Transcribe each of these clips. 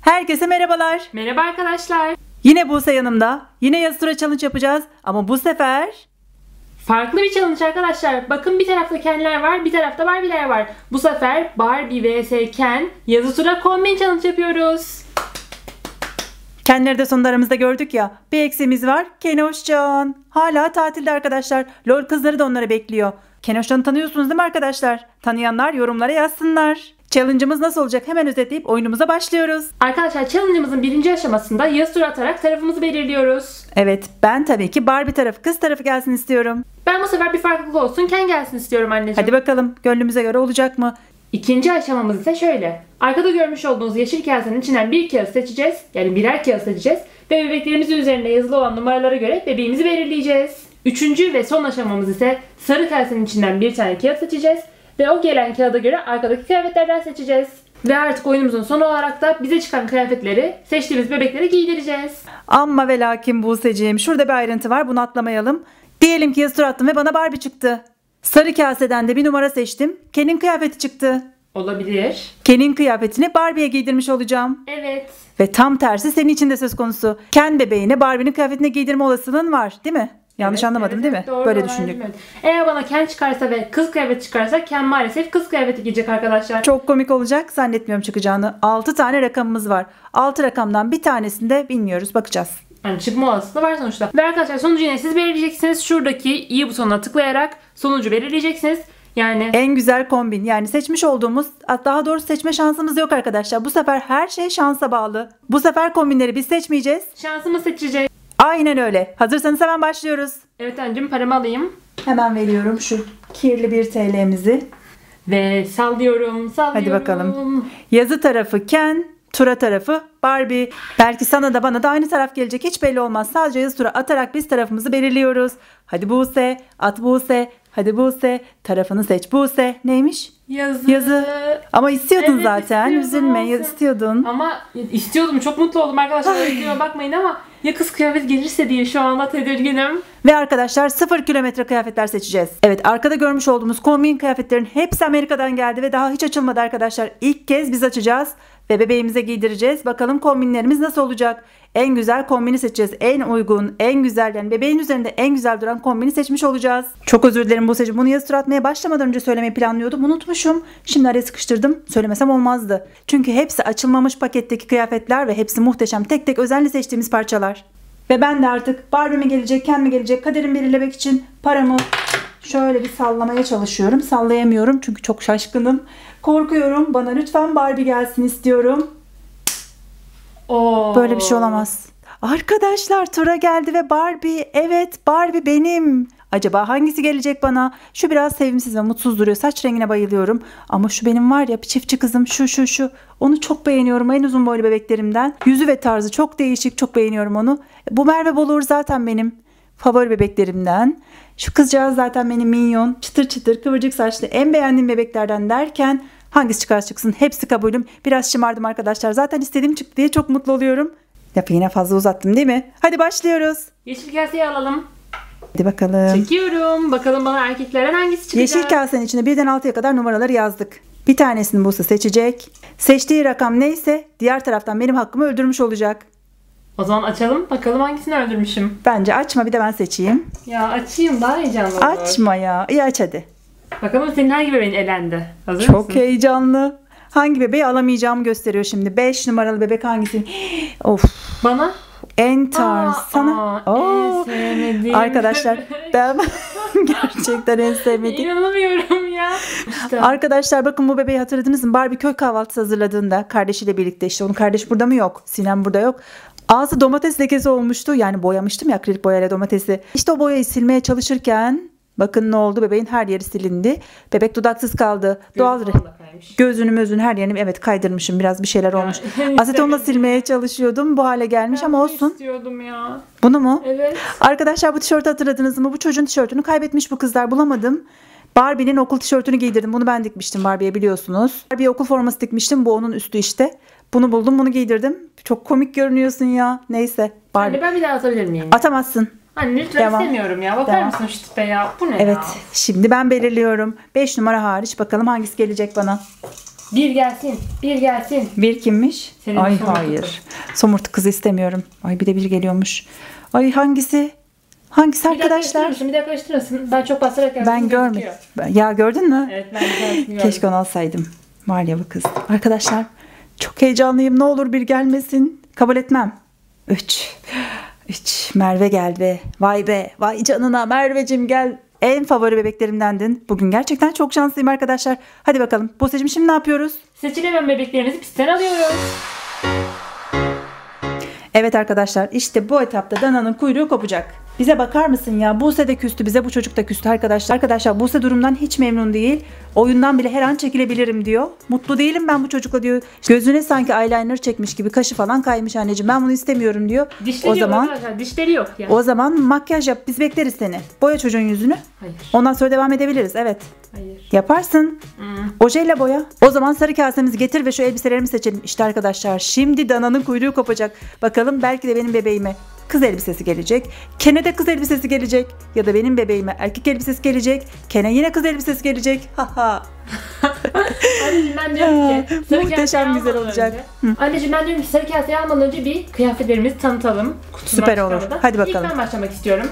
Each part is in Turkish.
Herkese merhabalar. Merhaba arkadaşlar. Yine Buse yanımda. Yine yazı tura challenge yapacağız. Ama bu sefer Farklı bir challenge arkadaşlar. Bakın bir tarafta Ken'ler var, bir tarafta Barbie'ler var. Bu sefer Barbie vs Ken yazı tura kombin challenge yapıyoruz. kendileri de sonunda aramızda gördük ya. Bir eksiğimiz var. Kenoşcan. Hala tatilde arkadaşlar. LOL kızları da onları bekliyor. Kenoşcan'ı tanıyorsunuz değil mi arkadaşlar? Tanıyanlar yorumlara yazsınlar. Challenge'ımız nasıl olacak hemen özetleyip oyunumuza başlıyoruz. Arkadaşlar challenge'ımızın birinci aşamasında yazı tura atarak tarafımızı belirliyoruz. Evet ben tabii ki Barbie tarafı kız tarafı gelsin istiyorum. Ben bu sefer bir farklılık olsun Ken gelsin istiyorum anneciğim. Hadi bakalım gönlümüze göre olacak mı? İkinci aşamamız ise şöyle. Arkada görmüş olduğunuz yeşil kasenin içinden bir kağıt seçeceğiz. Yani birer kağıt seçeceğiz. Ve bebeklerimizin üzerinde yazılı olan numaralara göre bebeğimizi belirleyeceğiz. Üçüncü ve son aşamamız ise sarı kasenin içinden bir tane kağıt seçeceğiz. Ve o gelen kağıda göre arkadaki kıyafetlerden seçeceğiz. Ve artık oyunumuzun sonu olarak da bize çıkan kıyafetleri seçtiğimiz bebeklere giydireceğiz. Amma ve lakin Buse'ciğim şurada bir ayrıntı var bunu atlamayalım. Diyelim ki yazı tura attım ve bana Barbie çıktı. Sarı kaseden de bir numara seçtim. Ken'in kıyafeti çıktı. Olabilir. Ken'in kıyafetini Barbie'ye giydirmiş olacağım. Evet. Ve tam tersi senin için de söz konusu. Ken bebeğine Barbie'nin kıyafetine giydirme olasılığın var değil mi? Yanlış Evet, anlamadım evet, değil mi? doğru, Böyle düşündük. Eğer bana Ken çıkarsa ve kız kıyafeti çıkarsa Ken maalesef kız kıyafeti giyecek arkadaşlar. Çok komik olacak zannetmiyorum çıkacağını. 6 tane rakamımız var. 6 rakamdan bir tanesinde bilmiyoruz bakacağız. Yani çıkma olasılığı var sonuçta. Ve arkadaşlar sonucu yine siz belirleyeceksiniz. Şuradaki i butonuna tıklayarak sonucu belirleyeceksiniz. Yani En güzel kombin yani seçmiş olduğumuz daha doğrusu seçme şansımız yok arkadaşlar. Bu sefer her şey şansa bağlı. Bu sefer kombinleri biz seçmeyeceğiz. şansımı seçeceğiz. Aynen öyle. Hazırsanız hemen başlıyoruz. Evet anneciğim paramı alayım. Hemen veriyorum şu kirli bir TL'mizi. Ve sallıyorum, sallıyorum. Hadi bakalım. Yazı tarafı Ken, tura tarafı Barbie. Belki sana da bana da aynı taraf gelecek hiç belli olmaz. Sadece yazı tura atarak biz tarafımızı belirliyoruz. Hadi Buse, at Buse. Hadi Buse, tarafını seç Buse. Neymiş? Yazı. Yazı. Ama istiyordun Evet, zaten. istiyordum, Üzülme, istiyordun. Ama istiyordum, çok mutlu oldum arkadaşlar. Öyle bakmayın ama ya kız kıyafet gelirse diye şu anda tedirginim. Ve arkadaşlar 0 kilometre kıyafetler seçeceğiz. Evet arkada görmüş olduğumuz kombin kıyafetlerin hepsi Amerika'dan geldi ve daha hiç açılmadı arkadaşlar. İlk kez biz açacağız ve bebeğimize giydireceğiz. Bakalım kombinlerimiz nasıl olacak? En güzel kombini seçeceğiz. En uygun, en güzel yani bebeğin üzerinde en güzel duran kombini seçmiş olacağız. Çok özür dilerim Buse'cim. Bunu yazı atmaya başlamadan önce söylemeyi planlıyordum. Unutmuşum. Şimdi araya sıkıştırdım. Söylemesem olmazdı. Çünkü hepsi açılmamış paketteki kıyafetler ve hepsi muhteşem. Tek tek özenle seçtiğimiz parçalar. Ve ben de artık Barbie mi gelecek, Ken mi gelecek kaderimi belirlemek için paramı şöyle bir sallamaya çalışıyorum. Sallayamıyorum çünkü çok şaşkınım. Korkuyorum. Bana lütfen Barbie gelsin istiyorum. Oo. Böyle bir şey olamaz. Arkadaşlar tura geldi ve Barbie. Evet Barbie benim. Acaba hangisi gelecek bana? Şu biraz sevimsiz ve mutsuz duruyor. Saç rengine bayılıyorum. Ama şu benim var ya çiftçi kızım şu şu şu. Onu çok beğeniyorum. En uzun boylu bebeklerimden. Yüzü ve tarzı çok değişik. Çok beğeniyorum onu. Bu Merve Bolur zaten benim favori bebeklerimden. Şu kızcağız zaten benim minyon. Çıtır çıtır kıvırcık saçlı en beğendiğim bebeklerden derken hangisi çıkar çıksın hepsi kabulüm. Biraz şımardım arkadaşlar. Zaten istediğim çıktı diye çok mutlu oluyorum. Lafı yine fazla uzattım değil mi? Hadi başlıyoruz. Yeşil kaseyi alalım. Hadi bakalım. Çekiyorum. Bakalım bana erkeklerden hangisi çıkacak? Yeşil kasenin içine birden altıya kadar numaraları yazdık. Bir tanesini Buse seçecek. Seçtiği rakam neyse diğer taraftan benim hakkımı öldürmüş olacak. O zaman açalım. Bakalım hangisini öldürmüşüm. Bence açma bir de ben seçeyim. Ya açayım daha heyecanlı olur. Açma ya. İyi aç hadi. Bakalım senin hangi bebeğin elendi? Hazır Çok mısın? heyecanlı. Hangi bebeği alamayacağımı gösteriyor şimdi. 5 numaralı bebek hangisi? Of Bana? En tarz. Aa, Sana. aa, Oo. en Arkadaşlar ben gerçekten en sevmediğim. İnanamıyorum ya. İşte. Arkadaşlar bakın bu bebeği hatırladınız mı? Barbie köy kahvaltısı hazırladığında kardeşiyle birlikte işte onun kardeş burada mı yok? Sinem burada yok. Ağzı domates lekesi olmuştu. Yani boyamıştım ya akrilik boyayla domatesi. İşte o boyayı silmeye çalışırken bakın ne oldu? Bebeğin her yeri silindi. Bebek dudaksız kaldı. Doğal Gözüm kaymış. Gözünü mözünü her yerini evet kaydırmışım. Biraz bir şeyler olmuş. Asetonla silmeye çalışıyordum. Bu hale gelmiş ama Ben olsun. istiyordum ya. Bunu mu? Evet. Arkadaşlar bu tişörtü hatırladınız mı? Bu çocuğun tişörtünü kaybetmiş bu kızlar bulamadım. Barbie'nin okul tişörtünü giydirdim. Bunu ben dikmiştim Barbie'ye biliyorsunuz. Barbie'ye okul forması dikmiştim. Bu onun üstü işte. Bunu buldum bunu giydirdim. Çok komik görünüyorsun ya. Neyse. Barbie. Anne ben bir daha atabilir miyim? Atamazsın. Anne lütfen Devam. istemiyorum ya. Bakar Devam. mısın şu tipe ya? Bu ne Evet. ya? Şimdi ben belirliyorum. 5 numara hariç bakalım hangisi gelecek bana. Bir gelsin. Bir gelsin. Bir kimmiş? Senin Ay somurtu hayır. kız. Somurtu kızı istemiyorum. Ay bir de bir geliyormuş. Ay hangisi? Hangisi Bir dakika arkadaşlar? mısın? Bir dakika karıştırır mısın? Ben çok basarak yaptım. Ben görmedim. Ya gördün mü? Evet ben gördüm. Keşke onu alsaydım. Var ya bu kız. Arkadaşlar çok heyecanlıyım. Ne olur bir gelmesin. Kabul etmem. 3. 3. Merve geldi. Vay be. Vay canına Mervecim gel. En favori bebeklerimdendin. Bugün gerçekten çok şanslıyım arkadaşlar. Hadi bakalım. Buse'cim şimdi ne yapıyoruz? Seçilemeyen bebeklerimizi pistten alıyoruz. Evet arkadaşlar işte bu etapta dananın kuyruğu kopacak. Bize bakar mısın ya? Buse de küstü bize bu çocuk da küstü arkadaşlar. Arkadaşlar Buse durumdan hiç memnun değil. Oyundan bile her an çekilebilirim diyor. Mutlu değilim ben bu çocukla diyor. Gözüne sanki eyeliner çekmiş gibi kaşı falan kaymış anneciğim. Ben bunu istemiyorum diyor. Dişleri o yok zaman arkadaşlar. Dişleri yok ya. o zaman makyaj yap. Biz bekleriz seni. Boya çocuğun yüzünü. Hayır. Ondan sonra devam edebiliriz. Evet. Hayır. Yaparsın. Hmm. Ojeyle boya. O zaman sarı kasemizi getir ve şu elbiselerimi seçelim. İşte arkadaşlar şimdi dananın kuyruğu kopacak. Bakalım belki de benim bebeğime kız elbisesi gelecek. Kene de kız elbisesi gelecek. Ya da benim bebeğime erkek elbisesi gelecek. Kene yine kız elbisesi gelecek. Haha. Anneciğim ben diyorum ki sarı Muhteşem güzel olacak. Önce, Anneciğim ben diyorum ki sarı kaseyi almadan önce bir kıyafetlerimizi tanıtalım. Kutusundan Süper olur. çıkarmadan. Hadi bakalım. İlk ben başlamak istiyorum.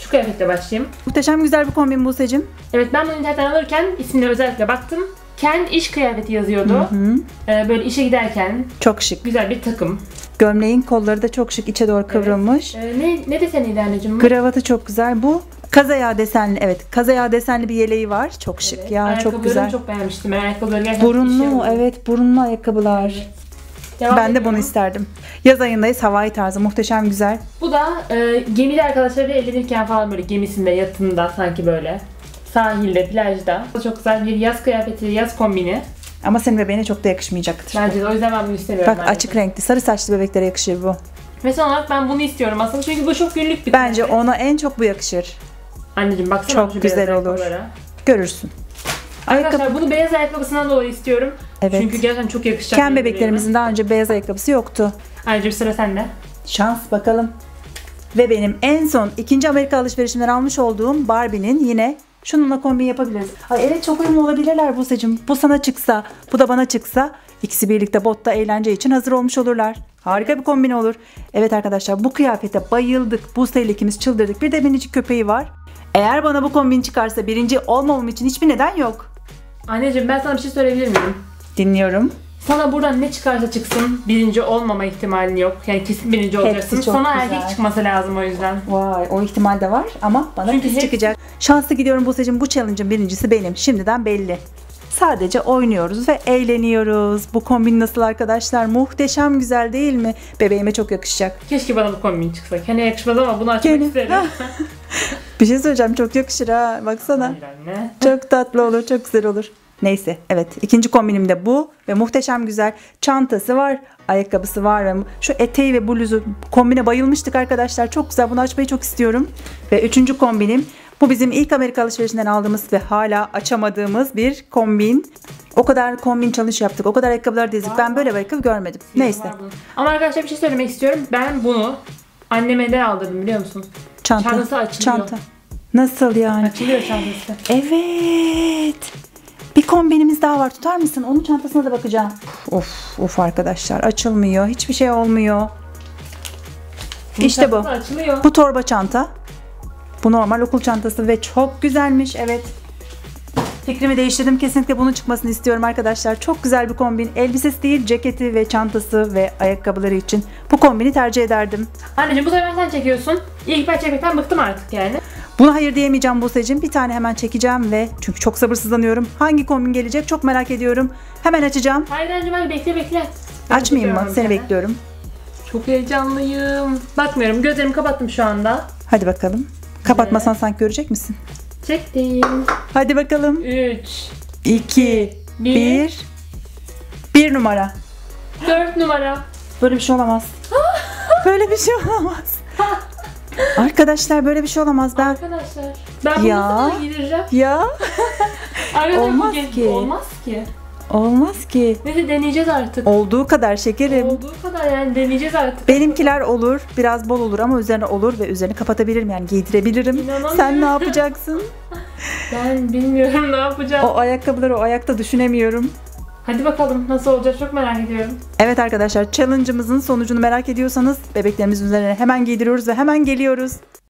Şu kıyafetle başlayayım. Muhteşem güzel bir kombin Buse'cim. Evet ben bunu internetten alırken ismine özellikle baktım. Ken iş kıyafeti yazıyordu. Hı. Ee, böyle işe giderken Çok şık. güzel bir takım. Gömleğin kolları da çok şık içe doğru kıvrılmış. Ee, ne, ne deseniydi anneciğim? Kravatı çok güzel. Bu kazayağı desenli. Evet kazayağı desenli bir yeleği var. Çok şık Evet. ya çok güzel. çok beğenmiştim. Ayakkabıları gerçekten Burunlu evet burunlu ayakkabılar. Devam Ben de bunu isterdim. Yaz ayındayız Hawaii tarzı muhteşem güzel. Bu da e, gemide arkadaşlarıyla eğlenirken falan böyle gemisinde, yatında sanki böyle. Sahilde, plajda. Bu çok güzel bir yaz kıyafeti, yaz kombini. Ama senin bebeğine çok da yakışmayacaktır. Bence de o yüzden ben bunu istemiyorum. Bak maalesef. açık renkli sarı saçlı bebeklere yakışır bu. Ve son olarak ben bunu istiyorum aslında çünkü bu çok günlük bir Bence kıyafet. ona en çok bu yakışır. Anneciğim baksana Çok şu güzel beyaz olur. ayakkabılara. Görürsün. Arkadaşlar Ayakkabı. bunu beyaz ayakkabısından dolayı istiyorum. Evet. Çünkü gerçekten çok yakışacak. Ken bebeklerimizin daha önce beyaz ayakkabısı yoktu. bir sıra sende. Şans bakalım. Ve benim en son ikinci Amerika alışverişimden almış olduğum Barbie'nin yine şununla kombin yapabiliriz. Ay evet çok uyumlu olabilirler Buse'cim. Bu sana çıksa, bu da bana çıksa ikisi birlikte botta eğlence için hazır olmuş olurlar. Harika bir kombin olur. Evet arkadaşlar bu kıyafete bayıldık. Buse ile ikimiz çıldırdık. Bir de minicik köpeği var. Eğer bana bu kombin çıkarsa birinci olmamam için hiçbir neden yok. Anneciğim ben sana bir şey söyleyebilir miyim? Dinliyorum. Sana buradan ne çıkarsa çıksın birinci olmama ihtimalin yok. Yani kesin birinci olacaksın. çok Sana güzel. erkek çıkması lazım o yüzden. Vay o ihtimal de var ama bana Çünkü kız hep- çıkacak. Şanslı gidiyorum Buse'cim bu challenge'ın birincisi benim. Şimdiden belli. Sadece oynuyoruz ve eğleniyoruz. Bu kombin nasıl arkadaşlar? Muhteşem güzel değil mi? Bebeğime çok yakışacak. Keşke bana bu kombin çıksa. Kendine yakışmaz ama bunu açmak Gene. isterim. Bir şey söyleyeceğim çok yakışır ha. Baksana. Hayır anne. Çok tatlı olur, çok güzel olur. Neyse evet ikinci kombinim de bu ve muhteşem güzel çantası var ayakkabısı var ve şu eteği ve bluzu kombine bayılmıştık arkadaşlar çok güzel bunu açmayı çok istiyorum ve üçüncü kombinim bu bizim ilk Amerika alışverişinden aldığımız ve hala açamadığımız bir kombin o kadar kombin çalış yaptık o kadar ayakkabılar dizdik ben böyle bir ayakkabı görmedim neyse Var bunun. Ama arkadaşlar bir şey söylemek istiyorum. Ben bunu anneme neden aldırdım biliyor musun? çanta Çantası açılıyor. çanta nasıl yani Açılıyor çantası. Evet. Bir kombinimiz daha var. Tutar mısın? Onun çantasına da bakacağım. Of of arkadaşlar açılmıyor. Hiçbir şey olmuyor. Bunun İşte bu. Açılıyor. Bu torba çanta. Bu normal okul çantası ve çok güzelmiş. Evet. Fikrimi değiştirdim. Kesinlikle bunun çıkmasını istiyorum arkadaşlar. Çok güzel bir kombin. Elbisesi değil, ceketi ve çantası ve ayakkabıları için bu kombini tercih ederdim. Anneciğim bu sefer sen çekiyorsun. İlk ben çekmekten bıktım artık yani. Buna hayır diyemeyeceğim Buse'cim. Bir tane hemen çekeceğim ve çünkü çok sabırsızlanıyorum. Hangi kombin gelecek çok merak ediyorum. Hemen açacağım. Hayır hadi bekle bekle. Ben Açmayayım mı? seni. bekliyorum. Çok heyecanlıyım. Bakmıyorum gözlerimi kapattım şu anda. Hadi bakalım. Kapatmasan sanki görecek misin? Çektim. Hadi bakalım. 3, 2, Bir. 1. 1 numara. 4 numara. Böyle bir şey olamaz. böyle bir şey olamaz. Arkadaşlar böyle bir şey olamaz. Ben Arkadaşlar. Ben bunu Ya. nasıl giydireceğim? ya Arkadaşlar Olmaz bu ki. Olmaz ki. olmaz ki. Neyse deneyeceğiz artık. Olduğu kadar şekerim. Olduğu kadar yani deneyeceğiz artık. Benimkiler olur, biraz bol olur ama üzerine olur ve üzerini kapatabilirim yani giydirebilirim. Sen ne yapacaksın? Ben bilmiyorum ne yapacağım. O ayakkabıları o ayakta düşünemiyorum. Hadi bakalım nasıl olacak çok merak ediyorum. Evet arkadaşlar challenge'ımızın sonucunu merak ediyorsanız bebeklerimizin üzerine hemen giydiriyoruz ve hemen geliyoruz.